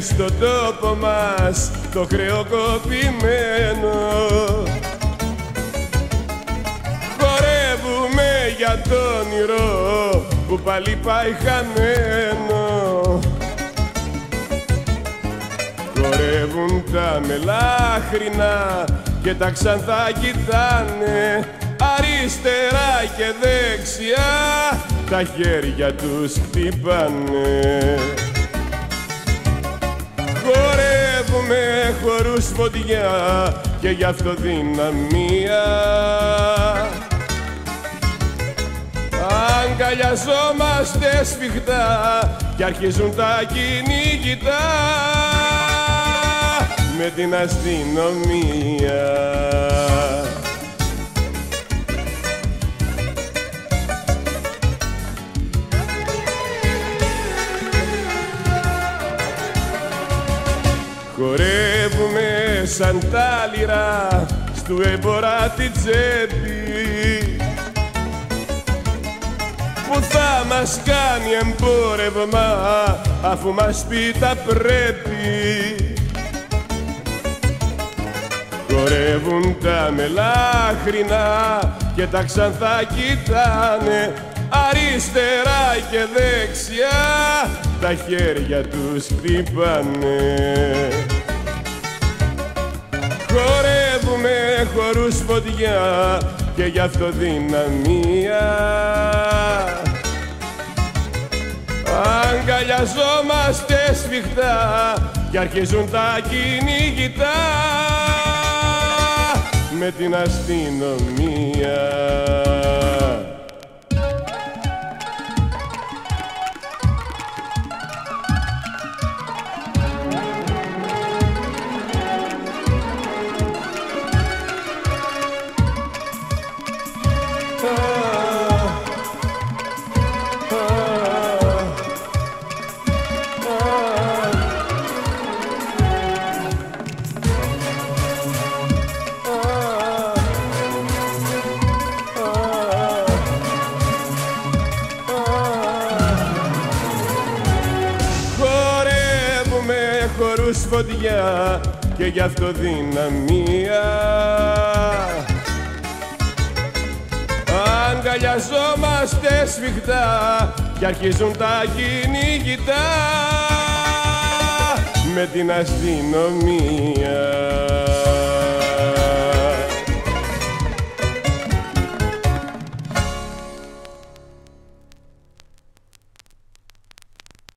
στον τόπο μας το χρεοκοπημένο Χορεύουμε για το όνειρο που πάλι πάει χαμένο. Χορεύουν τα μελάχρινα και τα ξανθά κοιτάνε αριστερά και δεξιά τα χέρια τους χτυπάνε Χορεύουμε χορούς φωτιά και γι' αυτό δυναμία Αγκαλιαζόμαστε σφιχτά και αρχίζουν τα κυνηγητά με την αστυνομία. Χορεύουμε σαν τα λιρά στου έμπορα τη τσέπη. Που θα μας κάνει εμπόρευμα αφού μας πει τα πρέπει. Χορεύουν τα μελάχρινα και τα ξανθά κοιτάνε αριστερά και δεξιά τα χέρια τους χτυπάνε χορούς φωτιά και γι' αυτό δυναμία Αγκαλιαζόμαστε σφιχτά και αρχίζουν τα κυνηγητά με την αστυνομία. Χορεύουμε χορούς φωτιά και γι' αυτό δυναμία Αγκαλιαζόμαστε σφιχτά και αρχίζουν τα κυνηγητά με την αστυνομία.